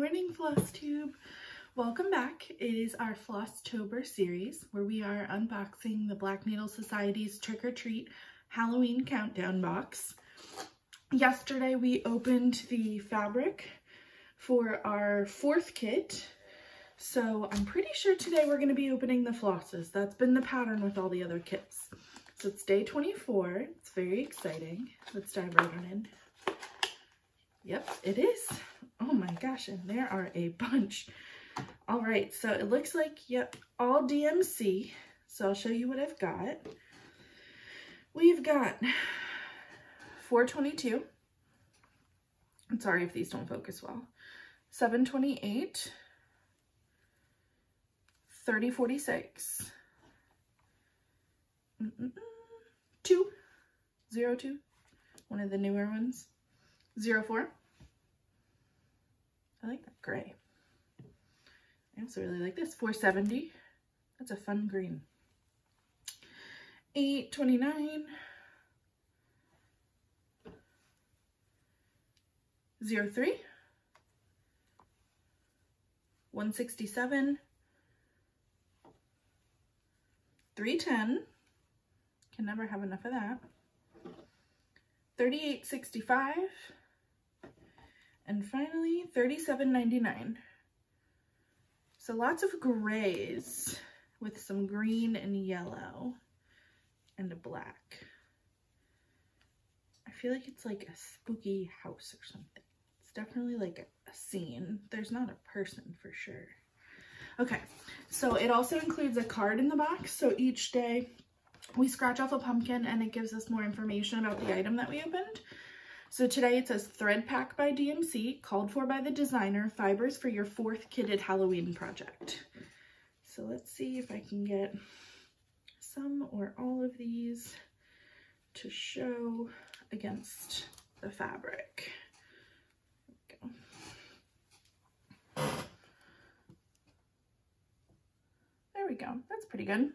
morning, Floss Tube. Welcome back. It is our Flosstober series where we are unboxing the Black Needle Society's Trick or Treat Halloween Countdown box. Yesterday we opened the fabric for our fourth kit. So I'm pretty sure today we're going to be opening the flosses. That's been the pattern with all the other kits. So it's day 24. It's very exciting. Let's dive right on in. Yep, it is. Oh my gosh, and there are a bunch. All right, so it looks like, yep, all DMC. So I'll show you what I've got. We've got 422. I'm sorry if these don't focus well. 728. 3046. Mm -mm -mm. Two. One of the newer ones. Zero four. I like that gray. I also really like this. 470. That's a fun green. 829. 03. 167. 310. Can never have enough of that. 3865. And finally, $37.99. So lots of grays with some green and yellow and a black. I feel like it's like a spooky house or something. It's definitely like a, a scene. There's not a person for sure. Okay, so it also includes a card in the box. So each day we scratch off a pumpkin and it gives us more information about the item that we opened. So today it says Thread Pack by DMC, called for by the designer, fibers for your fourth kitted Halloween project. So let's see if I can get some or all of these to show against the fabric. There we go. There we go. That's pretty good.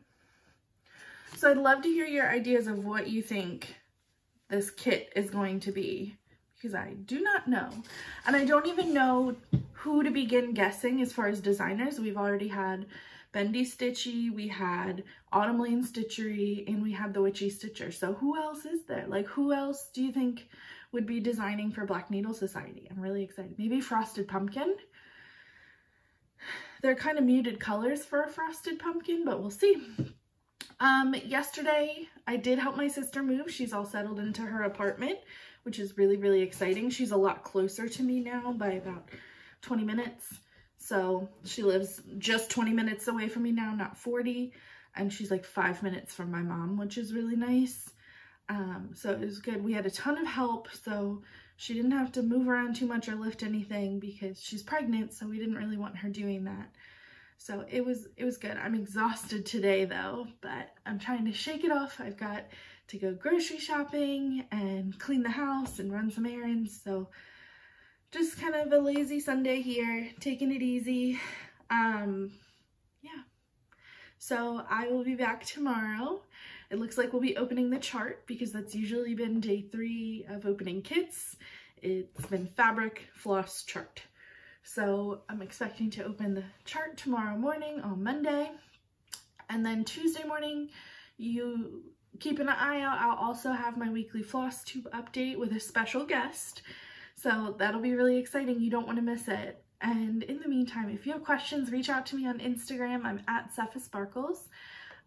So I'd love to hear your ideas of what you think this kit is going to be because I do not know. And I don't even know who to begin guessing as far as designers. We've already had Bendy Stitchy, we had Autumn Lane Stitchery, and we had the Witchy Stitcher. So who else is there? Like who else do you think would be designing for Black Needle Society? I'm really excited. Maybe Frosted Pumpkin? They're kind of muted colors for a Frosted Pumpkin, but we'll see. Um, yesterday, I did help my sister move. She's all settled into her apartment, which is really, really exciting. She's a lot closer to me now by about 20 minutes. So she lives just 20 minutes away from me now, not 40. And she's like five minutes from my mom, which is really nice. Um, so it was good. We had a ton of help, so she didn't have to move around too much or lift anything because she's pregnant, so we didn't really want her doing that. So it was it was good. I'm exhausted today though, but I'm trying to shake it off. I've got to go grocery shopping and clean the house and run some errands. So just kind of a lazy Sunday here, taking it easy. Um, yeah. So I will be back tomorrow. It looks like we'll be opening the chart because that's usually been day three of opening kits. It's been fabric, floss, chart. So I'm expecting to open the chart tomorrow morning on Monday. And then Tuesday morning, you keep an eye out. I'll also have my weekly floss tube update with a special guest. So that'll be really exciting. You don't want to miss it. And in the meantime, if you have questions, reach out to me on Instagram. I'm at Cepha Sparkles.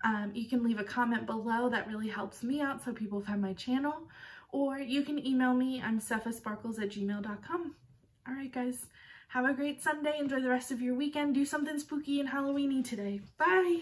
Um, you can leave a comment below. That really helps me out so people find my channel. Or you can email me. I'm cephasparkles at gmail.com. All right, guys. Have a great Sunday. Enjoy the rest of your weekend. Do something spooky and Halloweeny today. Bye!